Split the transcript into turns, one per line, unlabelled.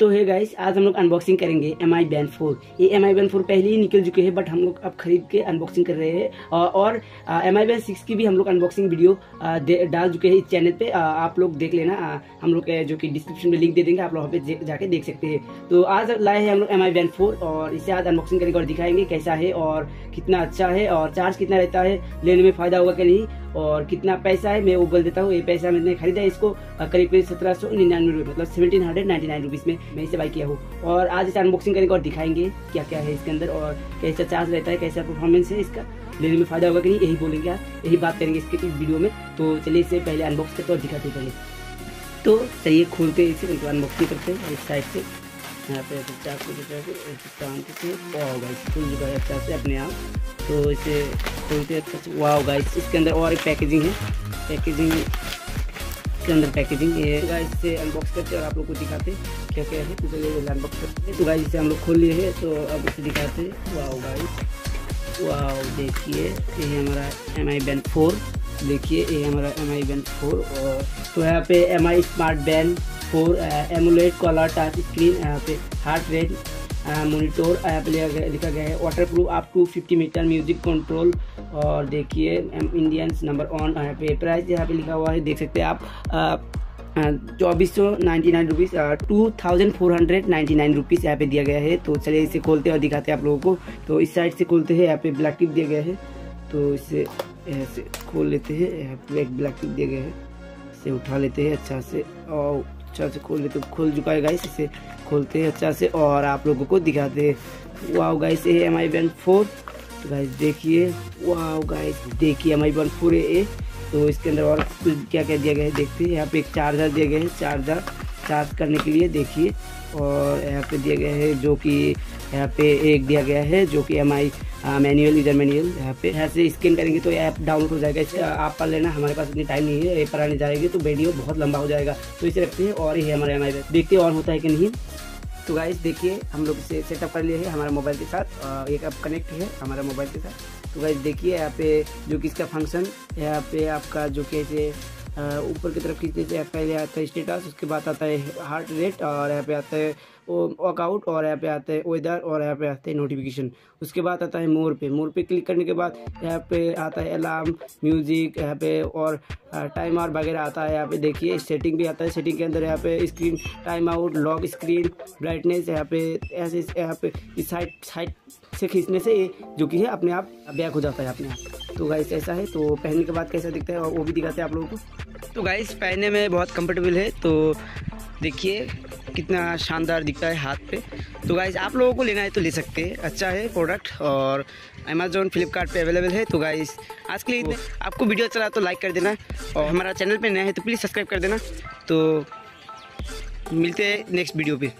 तो है गाइस आज हम लोग अनबॉक्सिंग करेंगे एम आई बैन फोर ये एम आई बैन फोर पहले ही निकल चुके हैं बट हम लोग अब खरीद के अनबॉक्सिंग कर रहे हैं। और एम आई बैन सिक्स की भी हम लोग अनबॉक्सिंग वीडियो डाल चुके हैं इस चैनल पे। आ, आप लोग देख लेना आ, हम लोग जो कि डिस्क्रिप्शन में लिंक दे देंगे आप लोग वहाँ पे जाके देख सकते हैं। तो आज लाए हैं हम लोग एम आई बैन फोर और इसे आज अनबॉक्सिंग करेंगे और दिखाएँगे कैसा है और कितना अच्छा है और चार्ज कितना रहता है लेने में फ़ायदा होगा कि नहीं और कितना पैसा है मैं वो बोल देता हूँ। ये पैसा मैंने खरीदा है इसको करीब करीब सत्रह सौ निन्यानवे रुपये मतलब seventeen hundred ninety nine rupees में। मैं इसे बाई किया हूँ। और आज इसे अनबॉक्सिंग करेंगे और दिखाएँगे क्या क्या है इसके अंदर और कैसा चार्ज रहता है, कैसा परफॉर्मेंस है इसका। लेने में फ़ायदा होगा कि नहीं, यही बोलेंगे आप, यही बात करेंगे इसके इस वीडियो में। तो चलिए इसे पहले अनबॉक्स करते और दिखाते पहले। तो चलिए खोलते इसे मतलब अनबॉक्सिंग करते हैं, इस साइड से। यहाँ पे है अच्छा से अपने आप। तो इसे खोलते अच्छा से, वाह गाइस इसके अंदर और एक पैकेजिंग है। पैकेजिंग के अंदर पैकेजिंग ये गाइस से अनबॉक्स करते और आप लोग को दिखाते क्या क्या है? तो चलिए अनबॉक्स करते हैं। तो गाइस इसे हम लोग खोल लिए हैं। तो अब इसे दिखाते हैं। वाह गाइस वाह देखिए, ये हमारा एम आई बैन फोर देखिए, ये हमारा एम आई बैन फोर और तो यहाँ पे M I smart band four AMOLED colour touch screen यहाँ पे हार्ट रेट मोनिटोर यहाँ पे लिखा गया है waterproof up to 50 metre music control और देखिए इंडियंस नंबर ऑन यहाँ पे प्राइस यहाँ पे लिखा हुआ है। देख सकते हैं आप चौबीस सौ ninety nine rupees two thousand four hundred ninety nine rupees यहाँ पे दिया गया है। तो चलिए इसे खोलते हैं और दिखाते हैं आप लोगों को। तो इस साइड से खोलते हैं, यहाँ पे ब्लैक टिप दिया गया है। तो इसे ऐसे खोल लेते हैं, यहाँ पे एक ब्लैक टिप दिया गया है। इसे उठा लेते हैं अच्छा से, और अच्छा से खोल लेते खोल चुका है गाइस इसे खोलते हैं अच्छा से, और आप लोगों को दिखाते हैं। वाह गाइस ये M I one four guys देखिए वाह गाइस देखिए एम आई वन फोर ए तो इसके अंदर और कुछ क्या क्या दिया गया है, देखते हैं। यहाँ पे एक चार्जर दिया गया है, चार्जर चार्ज करने के लिए देखिए। और यहाँ पे दिया गया है जो कि यहाँ पे एक दिया गया है जो कि एम आई मैनुअल इधर मैनुअल यहाँ पे यहाँ से स्कैन करेंगे तो ऐप डाउनलोड हो जाएगा। इसे आप कर लेना, हमारे पास इतनी टाइम नहीं है। आने जाएगी तो वीडियो बहुत लंबा हो जाएगा। तो इसे रखते हैं और ये हमारे एम आई देखते और होता है कि नहीं। तो गाइस देखिए, हम लोग इसे सेटअप कर लिए हैं हमारे मोबाइल के साथ एक ऐप कनेक्ट है हमारा मोबाइल के साथ। तो गाइस देखिए, यहाँ पे जो कि इसका फ़ंक्शन यहाँ पे आपका जो कैसे ऊपर की तरफ़ खींचने से पहले आता है स्टेटस उसके बाद आता है हार्ट रेट और यहाँ पे आता है वर्कआउट और यहाँ पे आता है वेदर और यहाँ पे आता है नोटिफिकेशन उसके बाद आता है मोर पे मोर पे क्लिक करने के बाद यहाँ पे आता है अलार्म म्यूज़िक यहाँ पे और टाइम आउट वगैरह आता है यहाँ पे देखिए सेटिंग भी आता है सेटिंग के अंदर यहाँ पे screen time out lock screen brightness यहाँ पे ऐसे यहाँ पे इस साइड साइड से खींचने से जो कि है अपने आप बैक हो जाता है अपने आप तो गाइस ऐसा है तो पहनने के बाद कैसा दिखता है और वो भी दिखाते हैं आप लोगों को। तो गाइस पहनने में बहुत कंफर्टेबल है तो देखिए कितना शानदार दिखता है हाथ पे। तो गाइज़ आप लोगों को लेना है तो ले सकते हैं। अच्छा है प्रोडक्ट और अमेजोन फ्लिपकार्ट पे अवेलेबल है तो गाइज़ आज के लिए आपको वीडियो चला तो लाइक कर देना और हमारा चैनल पे नया है तो प्लीज़ सब्सक्राइब कर देना। तो मिलते हैं नेक्स्ट वीडियो पे।